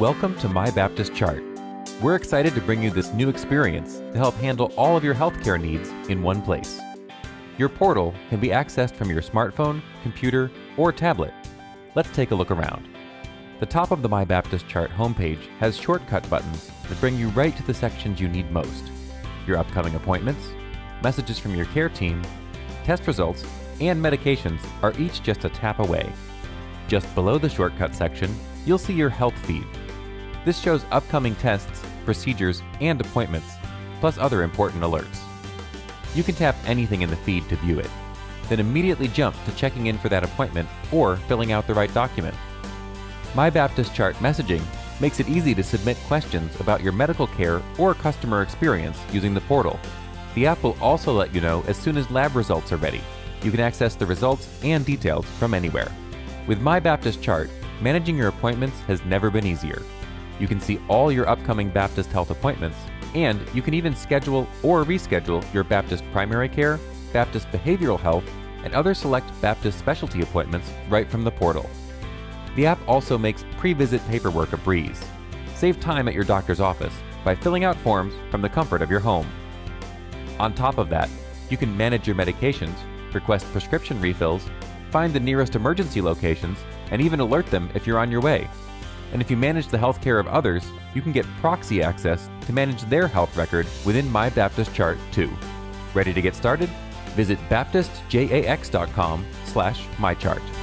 Welcome to My Baptist Chart. We're excited to bring you this new experience to help handle all of your healthcare needs in one place. Your portal can be accessed from your smartphone, computer, or tablet. Let's take a look around. The top of the My Baptist Chart homepage has shortcut buttons that bring you right to the sections you need most your upcoming appointments, messages from your care team, test results, and medications are each just a tap away. Just below the shortcut section, you'll see your health feed. This shows upcoming tests, procedures, and appointments, plus other important alerts. You can tap anything in the feed to view it, then immediately jump to checking in for that appointment or filling out the right document. My Baptist Chart messaging makes it easy to submit questions about your medical care or customer experience using the portal. The app will also let you know as soon as lab results are ready. You can access the results and details from anywhere. With My Baptist Chart, managing your appointments has never been easier. You can see all your upcoming Baptist Health appointments, and you can even schedule or reschedule your Baptist primary care, Baptist behavioral health, and other select Baptist specialty appointments right from the portal. The app also makes pre visit paperwork a breeze. Save time at your doctor's office by filling out forms from the comfort of your home. On top of that, you can manage your medications, request prescription refills, find the nearest emergency locations, and even alert them if you're on your way. And if you manage the healthcare of others, you can get proxy access to manage their health record within My Baptist Chart too. Ready to get started? Visit baptistjax.com slash mychart.